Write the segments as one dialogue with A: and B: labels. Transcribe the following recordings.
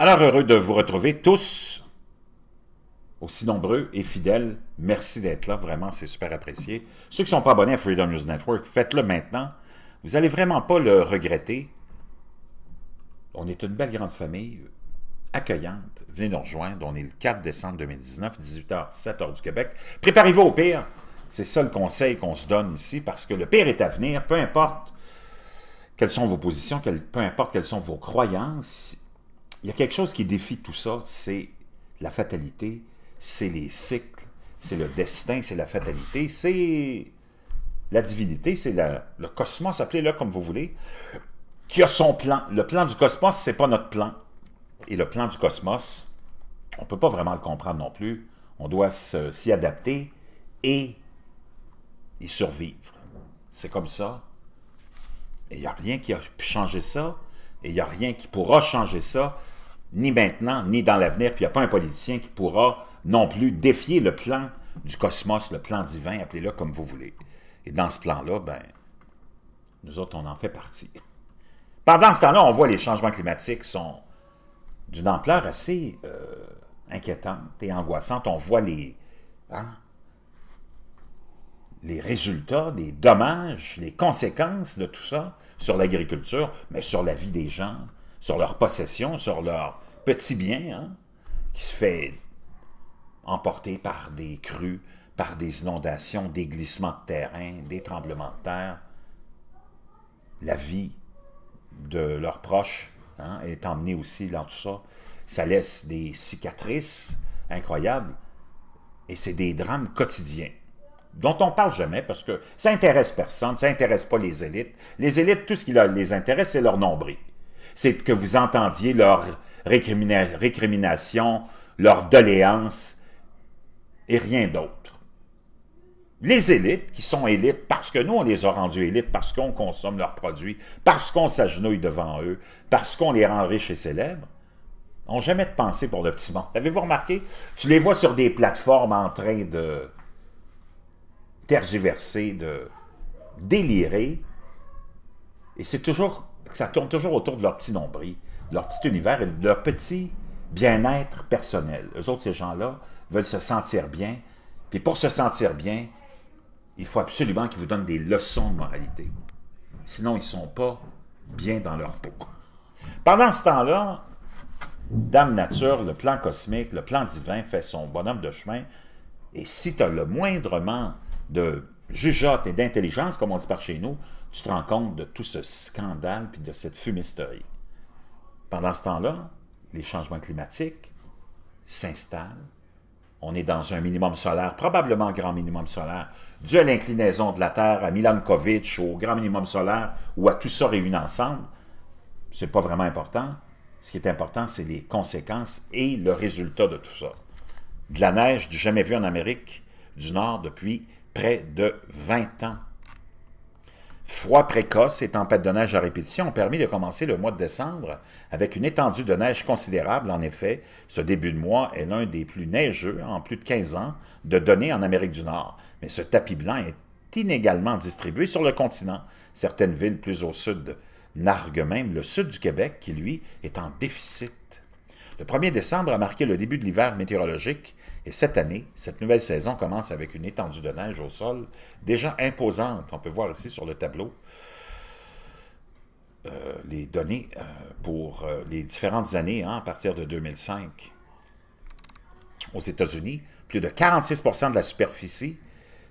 A: Alors, heureux de vous retrouver tous, aussi nombreux et fidèles. Merci d'être là, vraiment, c'est super apprécié. Ceux qui ne sont pas abonnés à Freedom News Network, faites-le maintenant. Vous n'allez vraiment pas le regretter. On est une belle grande famille, accueillante. Venez nous rejoindre. On est le 4 décembre 2019, 18h, 7h du Québec. Préparez-vous au pire. C'est ça le conseil qu'on se donne ici, parce que le pire est à venir, peu importe quelles sont vos positions, peu importe quelles sont vos croyances, il y a quelque chose qui défie tout ça, c'est la fatalité, c'est les cycles, c'est le destin, c'est la fatalité, c'est la divinité, c'est le cosmos, appelez-le comme vous voulez, qui a son plan. Le plan du cosmos, c'est pas notre plan. Et le plan du cosmos, on ne peut pas vraiment le comprendre non plus. On doit s'y adapter et y survivre. C'est comme ça. Et il n'y a rien qui a pu changer ça. Et il n'y a rien qui pourra changer ça, ni maintenant, ni dans l'avenir. Puis il n'y a pas un politicien qui pourra non plus défier le plan du cosmos, le plan divin, appelez-le comme vous voulez. Et dans ce plan-là, ben, nous autres, on en fait partie. Pendant ce temps-là, on voit les changements climatiques sont d'une ampleur assez euh, inquiétante et angoissante. On voit les, hein, les résultats, les dommages, les conséquences de tout ça sur l'agriculture, mais sur la vie des gens, sur leur possession, sur leur petit bien, hein, qui se fait emporter par des crues, par des inondations, des glissements de terrain, des tremblements de terre. La vie de leurs proches hein, est emmenée aussi dans tout ça. Ça laisse des cicatrices incroyables et c'est des drames quotidiens dont on parle jamais parce que ça intéresse personne, ça intéresse pas les élites. Les élites, tout ce qui les intéresse, c'est leur nombril. C'est que vous entendiez leur récrimination, leur doléance et rien d'autre. Les élites, qui sont élites parce que nous, on les a rendus élites, parce qu'on consomme leurs produits, parce qu'on s'agenouille devant eux, parce qu'on les rend riches et célèbres, n'ont jamais de pensée pour le petit monde. Avez-vous remarqué? Tu les vois sur des plateformes en train de tergiverser, de délirer. Et c'est toujours, ça tourne toujours autour de leur petit nombril, de leur petit univers et de leur petit bien-être personnel. Eux autres, ces gens-là, veulent se sentir bien. Puis pour se sentir bien, il faut absolument qu'ils vous donnent des leçons de moralité. Sinon, ils ne sont pas bien dans leur peau. Pendant ce temps-là, Dame Nature, le plan cosmique, le plan divin fait son bonhomme de chemin. Et si tu as le moindrement de jugeote et d'intelligence, comme on dit par chez nous, tu te rends compte de tout ce scandale puis de cette fumisterie. Pendant ce temps-là, les changements climatiques s'installent. On est dans un minimum solaire, probablement grand minimum solaire, dû à l'inclinaison de la Terre, à Milankovitch, au grand minimum solaire, ou à tout ça réuni ensemble. C'est pas vraiment important. Ce qui est important, c'est les conséquences et le résultat de tout ça. De la neige jamais vu en Amérique du Nord depuis près de 20 ans. Froid précoce et tempêtes de neige à répétition ont permis de commencer le mois de décembre avec une étendue de neige considérable. En effet, ce début de mois est l'un des plus neigeux en plus de 15 ans de données en Amérique du Nord. Mais ce tapis blanc est inégalement distribué sur le continent. Certaines villes plus au sud narguent même le sud du Québec qui, lui, est en déficit. Le 1er décembre a marqué le début de l'hiver météorologique et cette année, cette nouvelle saison commence avec une étendue de neige au sol déjà imposante. On peut voir ici sur le tableau euh, les données euh, pour euh, les différentes années hein, à partir de 2005. Aux États-Unis, plus de 46% de la superficie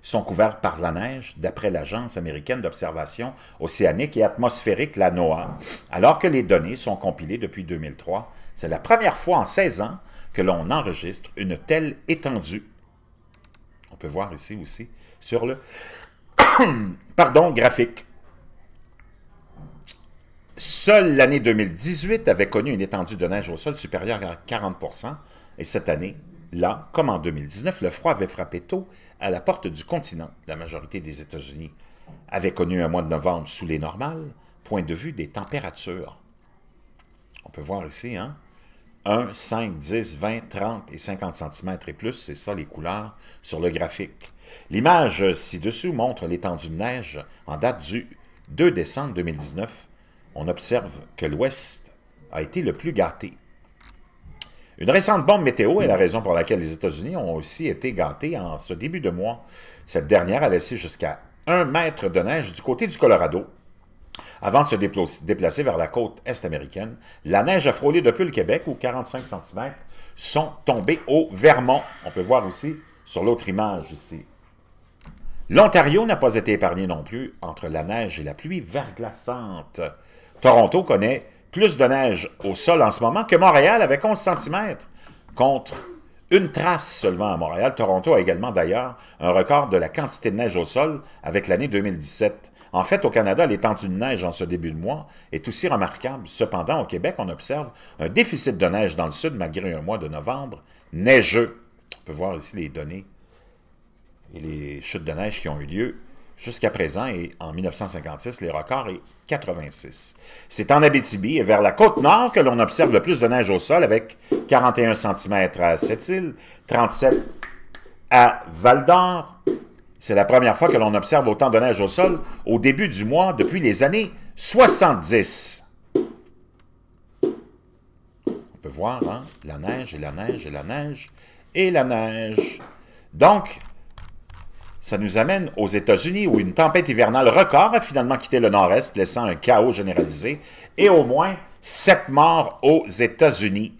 A: sont couvertes par la neige, d'après l'Agence américaine d'observation océanique et atmosphérique, la NOAA, alors que les données sont compilées depuis 2003. C'est la première fois en 16 ans que l'on enregistre une telle étendue. On peut voir ici aussi sur le pardon, graphique. Seule l'année 2018 avait connu une étendue de neige au sol supérieure à 40% et cette année, là, comme en 2019, le froid avait frappé tôt à la porte du continent. La majorité des États-Unis avait connu un mois de novembre sous les normales, point de vue des températures. On peut voir ici, hein, 1, 5, 10, 20, 30 et 50 cm et plus, c'est ça les couleurs sur le graphique. L'image ci-dessous montre l'étendue de neige en date du 2 décembre 2019. On observe que l'Ouest a été le plus gâté. Une récente bombe météo est la raison pour laquelle les États-Unis ont aussi été gâtés en ce début de mois. Cette dernière a laissé jusqu'à un mètre de neige du côté du Colorado. Avant de se déplacer vers la côte est américaine, la neige a frôlé depuis le Québec où 45 cm sont tombés au Vermont. On peut voir aussi sur l'autre image ici. L'Ontario n'a pas été épargné non plus entre la neige et la pluie verglaçante. Toronto connaît plus de neige au sol en ce moment que Montréal avec 11 cm contre une trace seulement à Montréal. Toronto a également d'ailleurs un record de la quantité de neige au sol avec l'année 2017. En fait, au Canada, l'étendue de neige en ce début de mois est aussi remarquable. Cependant, au Québec, on observe un déficit de neige dans le sud malgré un mois de novembre neigeux. On peut voir ici les données et les chutes de neige qui ont eu lieu jusqu'à présent, et en 1956, les records est 86. C'est en Abitibi et vers la côte nord que l'on observe le plus de neige au sol, avec 41 cm à Sept-Îles, 37 à Val-d'Or. C'est la première fois que l'on observe autant de neige au sol au début du mois depuis les années 70. On peut voir, hein, la neige et la neige et la neige et la neige. Donc, ça nous amène aux États-Unis où une tempête hivernale record a finalement quitté le nord-est, laissant un chaos généralisé et au moins sept morts aux États-Unis.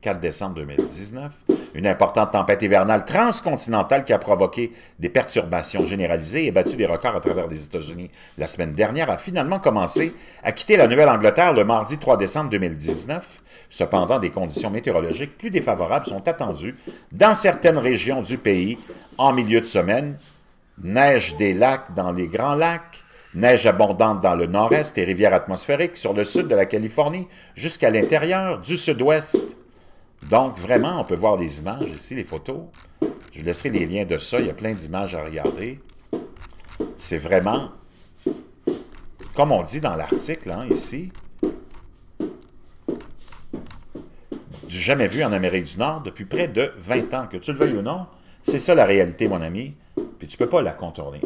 A: 4 décembre 2019, une importante tempête hivernale transcontinentale qui a provoqué des perturbations généralisées et battu des records à travers les États-Unis la semaine dernière a finalement commencé à quitter la Nouvelle-Angleterre le mardi 3 décembre 2019. Cependant, des conditions météorologiques plus défavorables sont attendues dans certaines régions du pays en milieu de semaine, neige des lacs dans les grands lacs, neige abondante dans le nord-est et rivières atmosphériques sur le sud de la Californie jusqu'à l'intérieur du sud-ouest. Donc, vraiment, on peut voir les images ici, les photos. Je laisserai les liens de ça, il y a plein d'images à regarder. C'est vraiment, comme on dit dans l'article, hein, ici, du jamais vu en Amérique du Nord depuis près de 20 ans. Que tu le veuilles ou non, c'est ça la réalité, mon ami, puis tu peux pas la contourner.